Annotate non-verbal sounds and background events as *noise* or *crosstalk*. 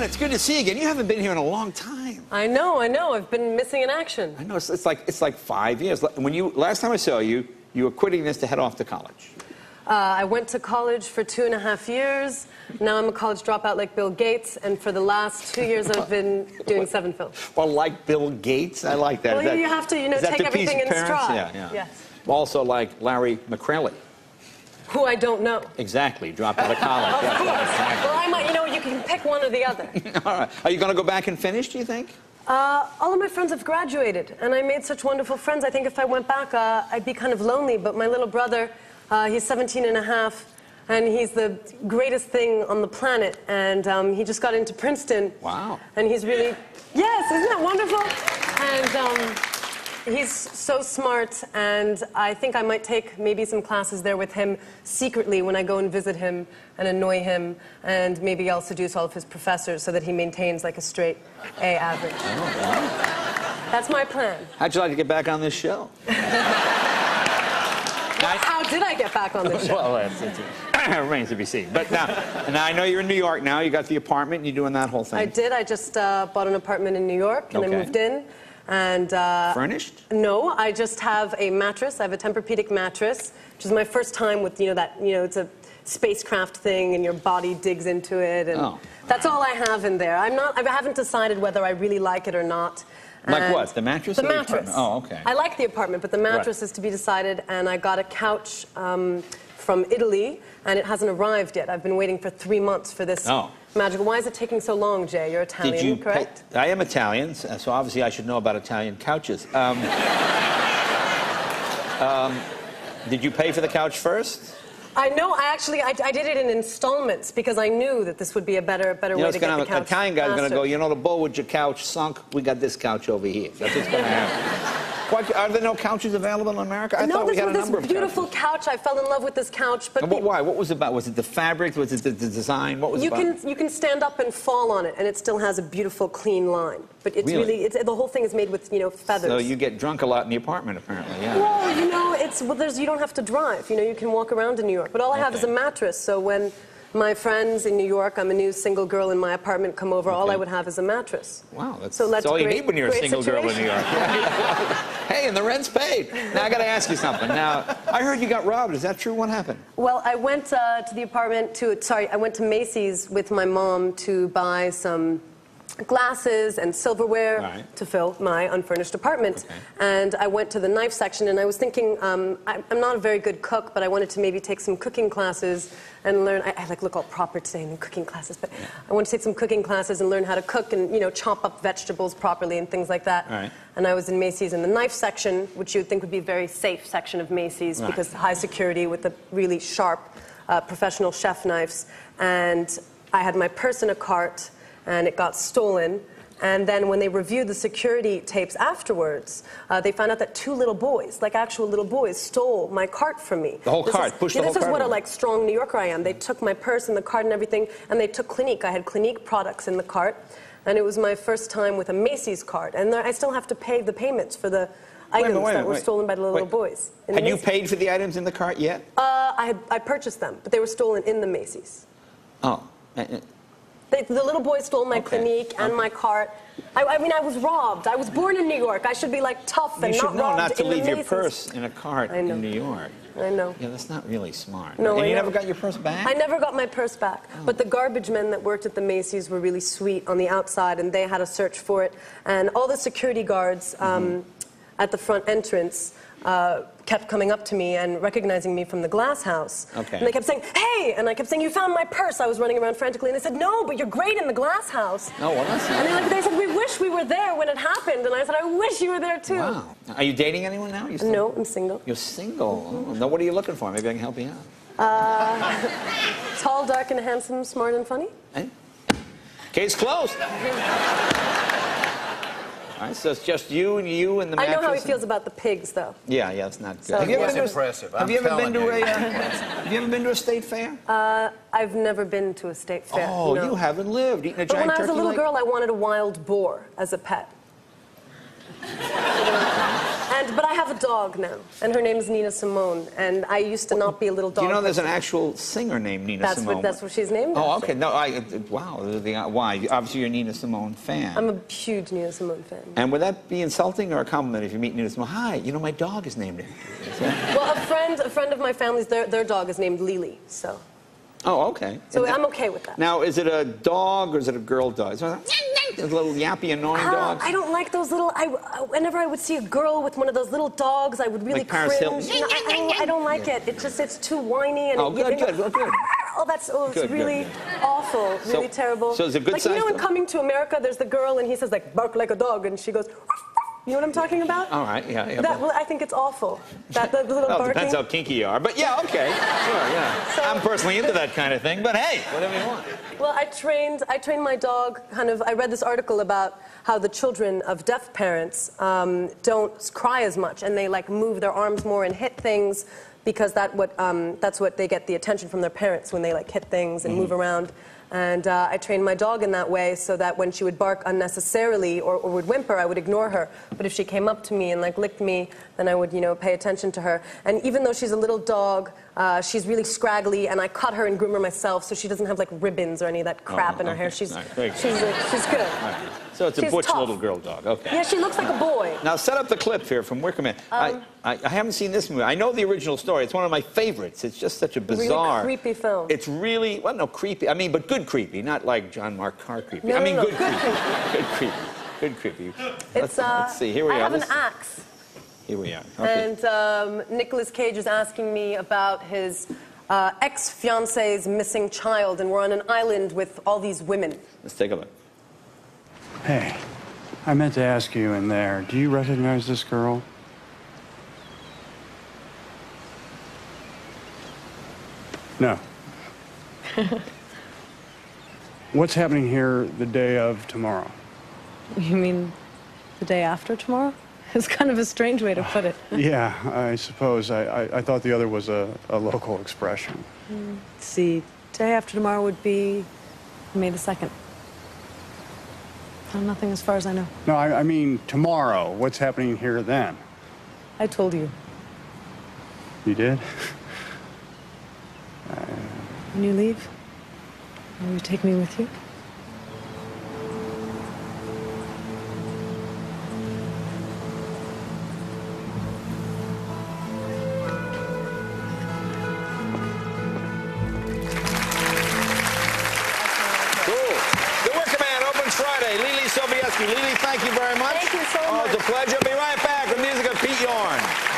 God, it's good to see you again. You haven't been here in a long time. I know, I know. I've been missing in action. I know it's, it's like it's like five years. When you last time I saw you, you were quitting this to head off to college. Uh, I went to college for two and a half years. Now I'm a college dropout like Bill Gates, and for the last two years I've been *laughs* doing seven films. Well, like Bill Gates, I like that. Well, that- you have to, you know, take everything in stride. Yeah, yeah. Yes. Also, like Larry McCrelly. Who I don't know. Exactly, dropped out of college. Of Yes, course. Well, I might, you know, you can pick one or the other. *laughs* All right. Are you going to go back and finish? Do you think? Uh, all of my friends have graduated, and I made such wonderful friends. I think if I went back, uh, I'd be kind of lonely. But my little brother, uh, he's 17 and a half, and he's the greatest thing on the planet. And um, he just got into Princeton. Wow. And he's really, yes, isn't that wonderful? And um, he's so smart, and I think I might take maybe some classes there with him secretly when I go and visit him and annoy him, and maybe I'll seduce all of his professors so that he maintains like a straight A average. That's my plan. How'd you like to get back on this show? *laughs* How did I get back on this show? well, that's, it remains to be seen. But now, now I know you're in New York now. You got the apartment. You're doing that whole thing. I did. I just uh, bought an apartment in New York, and Okay. I moved in. And uh, Furnished? No, I just have a mattress. I have a Tempur-Pedic mattress, which is my first time with you know that you know it's a spacecraft thing, and your body digs into it, and Oh. that's all I have in there. I'm not. I haven't decided whether I really like it or not. Like And what? The mattress The or the mattress. apartment? Oh, okay. I like the apartment, but the mattress is to be decided. And I got a couch um, from Italy, and it hasn't arrived yet. I've been waiting for three months for this Oh. magical. Why is it taking so long, Jay? You're Italian, Did you correct? I am Italian, so obviously I should know about Italian couches. Um, *laughs* um, did you pay for the couch first? I know. I actually I, I did it in installments because I knew that this would be a better better You way know, to it's get the couch. Italian guy's going to go, you know, the bull with your couch sunk. We got this couch over here. That's what's going *laughs* to happen. What, are there no couches available in America? I no, thought we this had a this number of beautiful couch. I fell in love with this couch, but what, why? What was it about? Was it the fabric? Was it the, the design? What was you it about? can you can stand up and fall on it, and it still has a beautiful clean line. But it's Really? really, it's, the whole thing is made with you know feathers. So you get drunk a lot in the apartment, apparently. Yeah. Well, you know, it's well, there's you don't have to drive. You know, you can walk around in New York. But all I have is a mattress. So when my friends in New York, I'm a new single girl in my apartment, come over, all I would have is a mattress. Wow, that's, So that's all you need when you're a single girl in New York. *laughs* hey, and the rent's paid. Now I got to ask you something. Now I heard you got robbed. Is that true? What happened? Well, I went uh, to the apartment to sorry, I went to Macy's with my mom to buy some glasses and silverware Right. to fill my unfurnished apartment. Okay. And I went to the knife section and I was thinking, um, I, I'm not a very good cook, but I wanted to maybe take some cooking classes and learn. I, I like look all proper today in cooking classes, but I want to take some cooking classes and learn how to cook and you know chop up vegetables properly and things like that. Right. And I was in Macy's in the knife section, which you would think would be a very safe section of Macy's Right. because high security with the really sharp uh, professional chef knives. And I had my purse in a cart, and it got stolen. And then when they reviewed the security tapes afterwards, uh, they found out that two little boys, like actual little boys, stole my cart from me. The whole This cart? Is, Pushed yeah, the whole this is what a like strong New Yorker I am. They took my purse and the card and everything, and they took Clinique. I had Clinique products in the cart, and it was my first time with a Macy's cart. And I still have to pay the payments for the items minute, that were wait. stolen by the little Wait. boys. Had you paid for the items in the cart yet? Uh, I, had, I purchased them, but they were stolen in the Macy's. Oh. Uh, the little boy stole my Okay, Clinique and okay. my cart. I, I mean, I was robbed. I was born in New York. I should be like tough and You should not know robbed not to in the leave your purse in a cart I know. in New York. I know. Yeah, that's not really smart. No, and I you know. never got your purse back? I never got my purse back. Oh. But the garbage men that worked at the Macy's were really sweet on the outside, and they had a search for it. And all the security guards um, Mm-hmm. at the front entrance uh, kept coming up to me and recognizing me from the glass house. Okay. And they kept saying, hey! And I kept saying, you found my purse. I was running around frantically. And they said, no, but you're great in the glass house. No, well, that's And they, like, they said, we wish we were there when it happened. And I said, I wish you were there too. Wow. Are you dating anyone now? Still- No, I'm single. You're single. Oh, now, what are you looking for? Maybe I can help you out. *laughs* Tall, dark, and handsome, smart, and funny. Eh? Case closed. *laughs* All right, so it's just you and you and the I mattress. know how he and- feels about the pigs, though. Yeah, yeah, it's not good. So, have you ever yeah. been to a- impressive. Have I'm you ever been telling to a? you. *laughs* Uh, have you ever been to a state fair? Uh, I've never been to a state fair. oh, no. you haven't lived eating a But giant when I was a turkey little leg? girl, I wanted a wild boar as a pet. *laughs* and but I have a dog now, and her name is Nina Simone. And I used to not be a little dog. Do you know there's an actual singer named Nina That's Simone? what that's what she's named. Oh, after. okay. No, I. uh, Wow. the- why? Obviously, you're a Nina Simone fan. I'm a huge Nina Simone fan. and would that be insulting or a compliment if you meet Nina Simone? Hi, you know my dog is named after you. Well, a friend, a friend of my family's, their, their dog is named Leelee. So, Oh, okay. so I'm okay with that. Now, is it a dog or is it a girl dog? Is it a little yappy, annoying Ah, dog? I don't like those little. I, whenever I would see a girl with one of those little dogs, I would really Like Paris cringe. No, I, I don't, I don't like it. It just it's too whiny and Oh, it, good, good, well, good. Oh, that's oh, it's Good, good, really good. awful, So- really terrible. so is it good Like you know, size in? Coming to America, there's the girl and he says like bark like a dog, and she goes. You know what I'm talking about? All right, yeah, yeah. That, well, I think it's awful. That the, the little Well, barking. depends how kinky you are. But yeah, okay. Sure, yeah. So- I'm personally into that kind of thing, but hey, whatever you want. Well, I trained, I trained my dog kind of, I read this article about how the children of deaf parents um, don't cry as much and they like move their arms more and hit things because that what, um, that's what they get the attention from their parents when they like hit things and move around. And uh, I trained my dog in that way so that when she would bark unnecessarily or, or would whimper, I would ignore her. But if she came up to me and like licked me, then I would, you know, pay attention to her. And even though she's a little dog, uh, she's really scraggly, and I cut her and groom her myself, so she doesn't have like ribbons or any of that crap in her okay. hair. She's right, she's uh, she's good. So it's a She's butch tough. little girl dog. Okay. Yeah, she looks like a boy. Now set up the clip here from Wicker Man. Um, I, I, I haven't seen this movie. I know the original story. It's one of my favorites. It's just such a bizarre, creepy film. It's really well, no creepy. I mean, but good creepy, not like John Mark Karr creepy. No, I no, mean, no, good, good creepy. Good creepy. Good creepy. let's, uh, let's see. Here we I are. have an Let's- axe, Here we are. Okay. and um, Nicolas Cage is asking me about his uh, ex-fiance's missing child, and we're on an island with all these women. Let's take a look. Hey, I meant to ask you in there, do you recognize this girl? No. *laughs* What's happening here the day of tomorrow? You mean the day after tomorrow? *laughs* It's kind of a strange way to put it. *laughs* Yeah, I suppose. I, I, I thought the other was a, a local expression. Let's see, day after tomorrow would be May the 2nd. Oh, nothing as far as I know. No, I, I mean tomorrow. What's happening here then? I told you. You did? When you leave, will you take me with you? Chesky. Leelee, thank you very much. Thank you so much. it's a pleasure. Be right back with music of Pete Yorn.